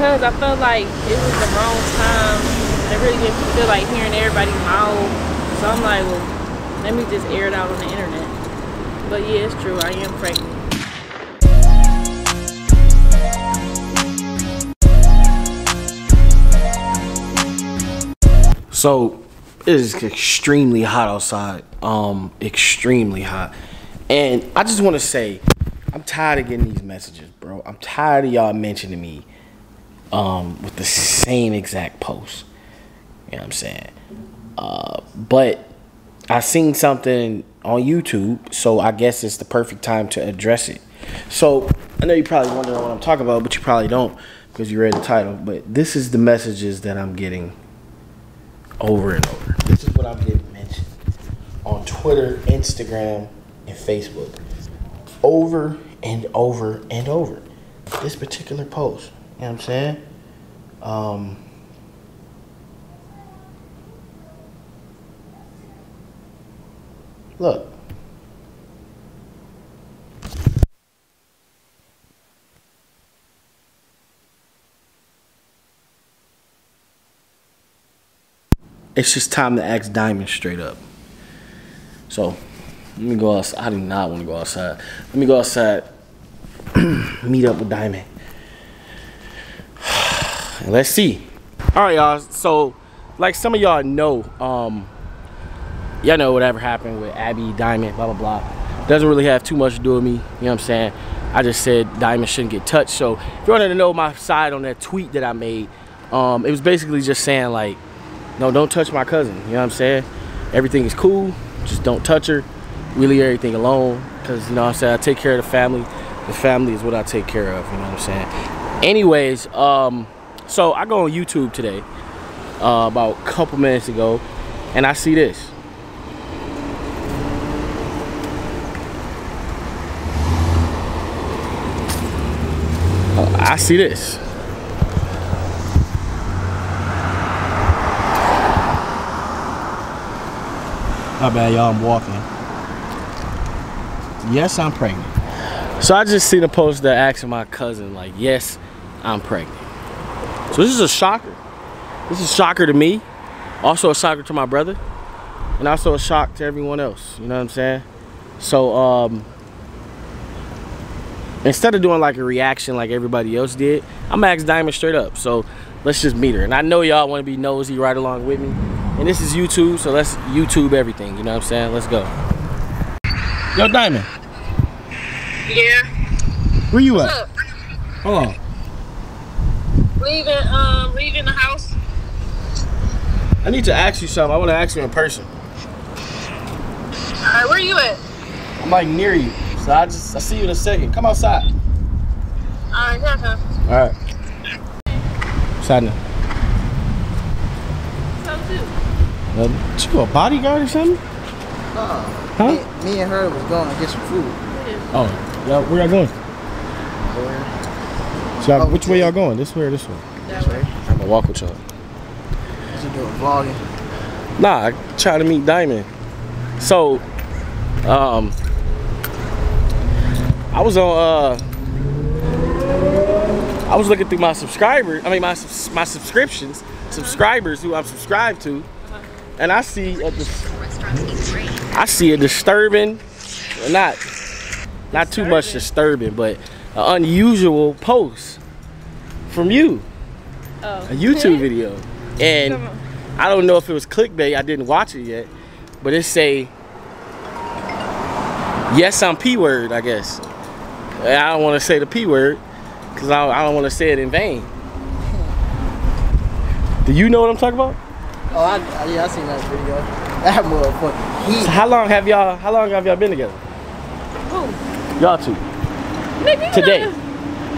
because I felt like it was the wrong time. I really didn't feel like hearing everybody mouth. So I'm like, well, let me just air it out on the internet. But yeah, it's true. I am pregnant. So it is extremely hot outside. Um, extremely hot. And I just want to say, I'm tired of getting these messages, bro. I'm tired of y'all mentioning me um, with the same exact post. You know what I'm saying? Uh, but I seen something on YouTube, so I guess it's the perfect time to address it. So I know you probably wondering what I'm talking about, but you probably don't because you read the title. But this is the messages that I'm getting over and over. This is what I'm getting mentioned on Twitter, Instagram, and Facebook. Over and over and over. This particular post. You know what I'm saying? Um, look. It's just time to ask Diamond straight up. So, let me go outside. I do not want to go outside. Let me go outside, meet up with Diamond. Let's see. All right, y'all. So, like some of y'all know, um, y'all know whatever happened with Abby, Diamond, blah, blah, blah. Doesn't really have too much to do with me. You know what I'm saying? I just said Diamond shouldn't get touched. So, if you wanted to know my side on that tweet that I made, um, it was basically just saying, like, no, don't touch my cousin. You know what I'm saying? Everything is cool. Just don't touch her. We leave everything alone. Because, you know what I'm saying? I take care of the family. The family is what I take care of. You know what I'm saying? Anyways, um, so I go on YouTube today, uh, about a couple minutes ago, and I see this. Uh, I see this. My bad, y'all. I'm walking. Yes, I'm pregnant. So I just seen a post that asking my cousin, like, yes, I'm pregnant. So this is a shocker. This is a shocker to me. Also a shocker to my brother. And also a shock to everyone else. You know what I'm saying? So um instead of doing like a reaction like everybody else did, I'm gonna ask Diamond straight up. So let's just meet her. And I know y'all want to be nosy right along with me. And this is YouTube, so let's YouTube everything. You know what I'm saying? Let's go. Yo, Diamond. Yeah. Where you What's at? up? Hold on. Leaving, um, leaving the house. I need to ask you something. I want to ask you in person. Alright, where you at? I'm like near you. So I just I see you in a second. Come outside. Alright, here I come. All right. What's happening? So too. Uh, did you go a bodyguard or something? Huh? Me, me and her was going to get some food. Oh, y'all, where y'all going? So y'all, which way y'all going? This way or this way? That way. I'm gonna walk with y'all. She doing vlogging. Nah, I try to meet Diamond. So, um, I was on, uh, I was looking through my subscriber, I mean my my subscriptions, subscribers who I'm subscribed to, and I see a dis- I see a disturbing, not not too much disturbing, but an unusual post from you, Oh. a YouTube video, and. I don't know if it was clickbait. I didn't watch it yet, but it say, "Yes, I'm p word." I guess. And I don't want to say the p word because I don't, I don't want to say it in vain. Do you know what I'm talking about? Oh, I, I, yeah, I seen that video. That motherfucker. He, So how long have y'all? How long have y'all been together? Who? Y'all two. Nigga, Today. gotta-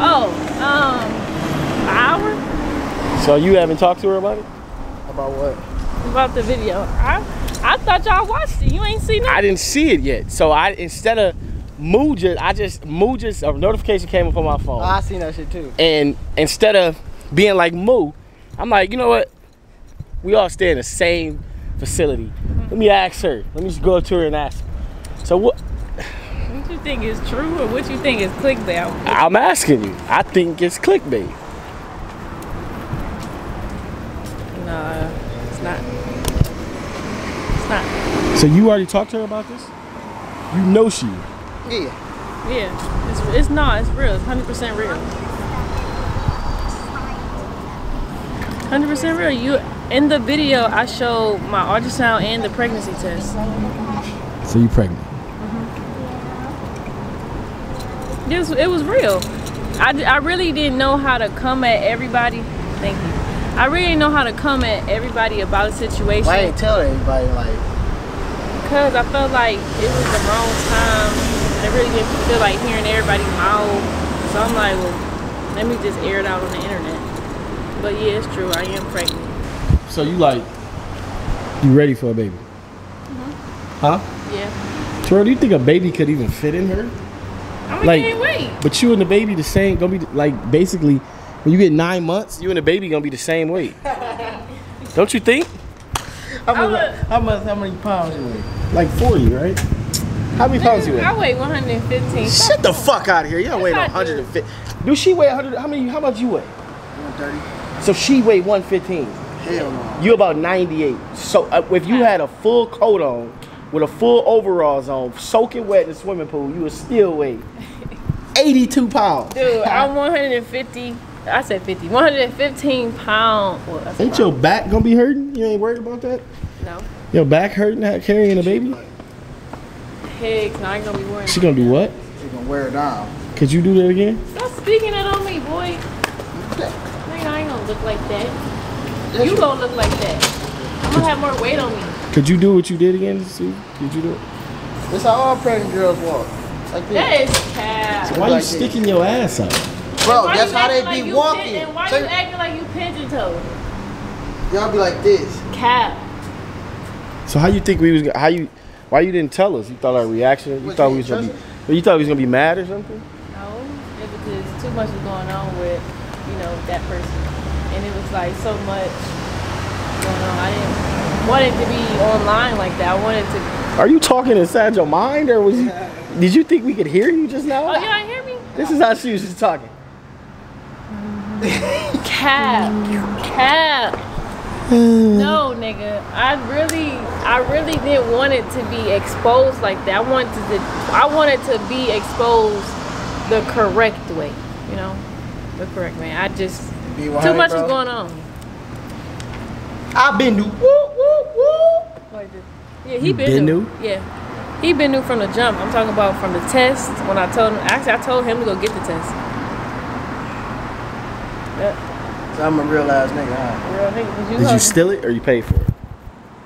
Oh, um, an hour So you haven't talked to her about it? about what? about the video. I, I thought y'all watched it. You ain't seen it. I didn't see it yet. So I instead of Moo just, I just Moo just a notification came up on my phone. Oh, I seen that shit too. And instead of being like Moo, I'm like, you know what? We all stay in the same facility. Let me ask her. Let me just go up to her and ask. her. So what? you think is true or what you think is clickbait? I'm asking you. I think it's clickbait. Nah, it's not. It's not. So you already talked to her about this? You know she. Yeah. Yeah. It's, it's not. It's real. It's 100% real. 100% real. You In the video, I showed my ultrasound and the pregnancy test. So you pregnant? It was, it was real. I, d- I really didn't know how to come at everybody. Thank you. I really didn't know how to come at everybody about a situation. Why ain't tell anybody like Because I felt like it was the wrong time. I really didn't feel like hearing everybody's mouth. So I'm like, well, let me just air it out on the internet. But yeah, it's true. I am pregnant. So you like, you ready for a baby? Mm-hmm. Huh? Yeah. Terrell, do you think a baby could even fit in her? I mean, Like- can't wait. But you and the baby the same, gonna be like basically when you get nine months, you and the baby gonna be the same weight. Don't you think? How much, would- how much? How many pounds you weigh? Like forty, right? How many pounds you weigh? I weigh 115. Shut the fuck out of here! You don't weigh no Yes, do. 150. Do she weigh 100? How many? How much you weigh? 130? So she weigh 115. Hell no. You about 98. So uh, if you had a full coat on, with a full overalls on, soaking wet in the swimming pool, you would still weigh 82 pounds. Dude, I'm 150. I said 50. 115 pounds. Well, Ain't your back gonna be hurting? You ain't worried about that? No. Your back hurting ha- carrying a baby? Heck, no, I ain't gonna be worrying. She gonna do what? She gonna wear it down. Could you do that again? Stop speaking it on me, boy. Nigga, I ain't gonna look like that. You gonna look like that. I'm gonna have more weight on me. Could you do what you did again? See? Could you do it? This how all pregnant girls walk. Like this. That is cap. Why you Like this. sticking your ass out? Bro, that's how they acting like be walking. Pin, and why So- you acting like you pigeon toed? y'all be like this. Cap. So how you think we was? How you? Why you didn't tell us? You thought our reaction? You What, thought you we was gonna be? You thought we was gonna be mad or something? No, it because too much was going on with, you know, that person. And it was like so much going on. I didn't want it to be online like that. I wanted to Are you talking inside your mind, or was you? Did you think we could hear you just now? Oh, you don't hear me? This is how she was just talking. Cap. Cap. No, nigga. I really, I really didn't want it to be exposed like that. I wanted to, I wanted to be exposed the correct way. You know, the correct way. I just Be too much bro. was going on. I've been to woo woo woo. Like. Yeah, he been, been new. new? Yeah, he been new from the jump. I'm talking about from the test. When I told him, actually, I told him to go get the test. Yeah, So I'm a real ass nigga, huh? real nigga. 'cause Did you steal it or you pay for it?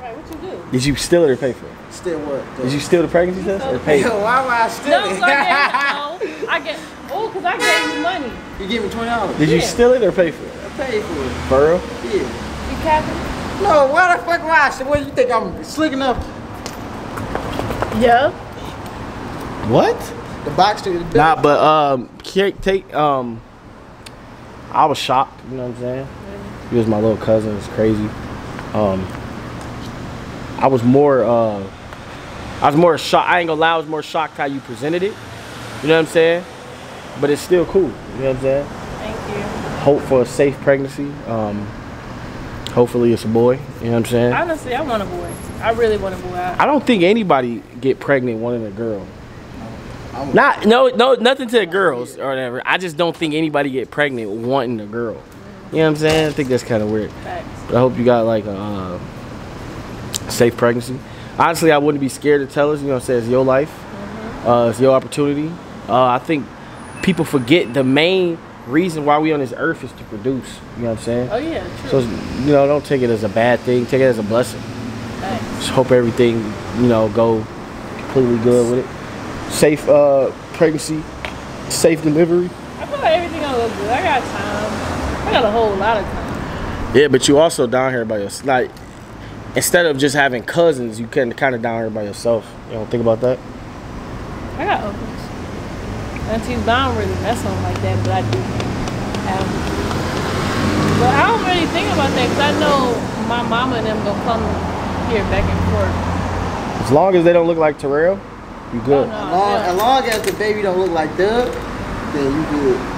Right, what you do? Did you steal it or pay for it? Still what? Did you steal the pregnancy test or pay? Yo, for it? why would I No, steal so it? I no, I get. Oh, cause I gave you money. you gave me twenty dollars. Did you steal it or pay for it? I paid for it. For real? Yeah. You capping? No, why the fuck would I? steal- What you think I'm slick enough? Yeah. What? The box to the Nah, but um, can't take um. I was shocked. You know what I'm saying? He was my little cousin. It's crazy. Um, I was more uh, I was more shocked. I ain't gonna lie. I was more shocked how you presented it. You know what I'm saying? But it's still cool. You know what I'm saying? Thank you. Hope for a safe pregnancy. Um, hopefully it's a boy. You know what I'm saying? Honestly, I want a boy. I really want a boy. I, I don't think anybody get pregnant wanting a girl. I'm- Not no no nothing to the girls or whatever. I just don't think anybody get pregnant wanting a girl. You know what I'm saying? I think that's kind of weird. facts. But I hope you got like a uh, safe pregnancy. Honestly, I wouldn't be scared to tell us. You know, what I'm saying it's your life, uh, it's your opportunity. Uh, I think people forget the main reason why we on this earth is to produce. You know what I'm saying? Oh yeah, true. So you know, don't take it as a bad thing. Take it as a blessing. Facts. Just hope everything, you know, go completely good with it. Safe uh, pregnancy, safe delivery. I feel like everything gonna look good. I got time. I got a whole lot of time. Yeah, but you also down here by yourself. Like instead of just having cousins, you can kind of down here by yourself. You don't think about that? I got uncles. Aunties, but I don't really mess with them like that, but I do have. But I don't really think about that because I know my mama and them gonna come here back and forth. As long as they don't look like Terrell, you good. Oh, no. As long, as long as the baby don't look like Doug, then you good.